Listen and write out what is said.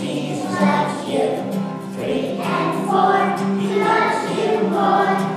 Jesus loves you. Three and four, he loves you Lord.